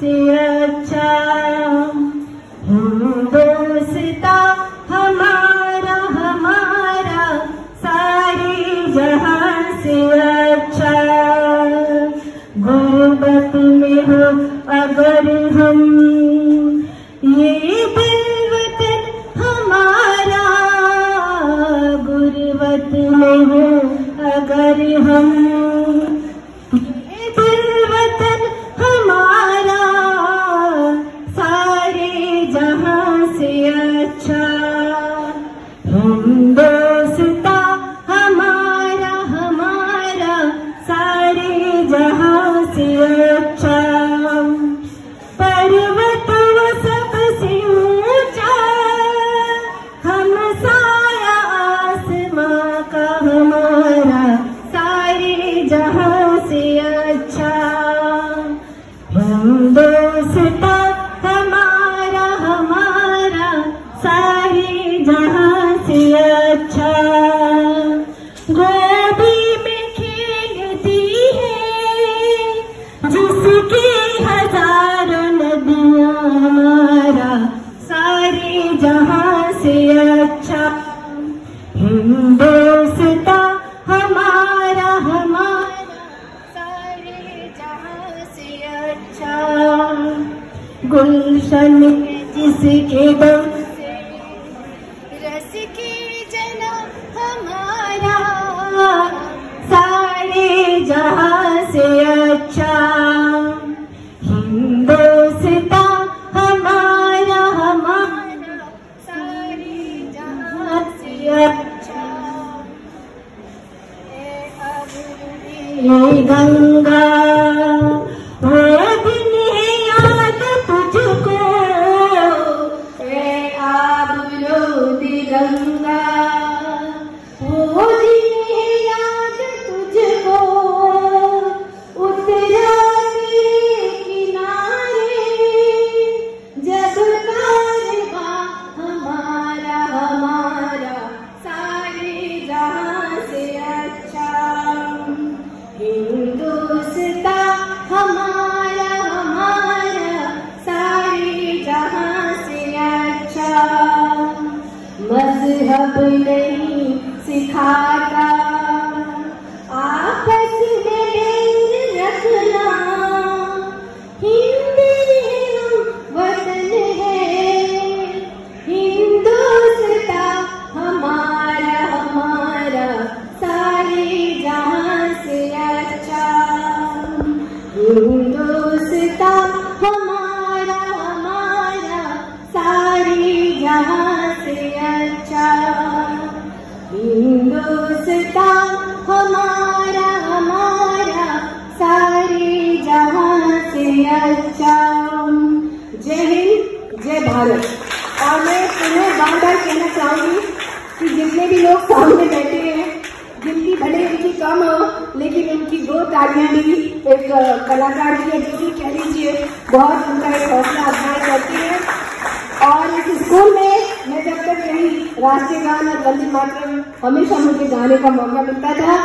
से अच्छा हिंदोस्ता हमारा हमारा, सारी जहाँ से अच्छा। गुर्बत में हो अगर हम ये दिल हमारा, गुर्बत में हो अगर हम से अच्छा। गोदी में खेलती है, जिसकी हज़ारों नदियाँ हमारा, सारे जहाँ से अच्छा। हिंदोस्ता गुलशन जिसके दम रस की हमारा, सारे जहाँ से अच्छा। हमारा हमारा, सारे से अच्छा। ये गंगा। गंगा मज़हब नहीं सिखाता। जय हिंद, जय भारत। और मैं पुनः बार बार कहना चाहूँगी कि जितने भी लोग सामने बैठे हैं, जिनकी भले उनकी कम हो, लेकिन उनकी दो तालियाँ भी एक कलाकार की है, जो भी कह लीजिए बहुत उनका एक हौसला अफजाई करती है। और इस स्कूल में मैं जब तक यही राष्ट्रीय गान और वंदे मातरम हमेशा मुझे गाने का मौका मिलता था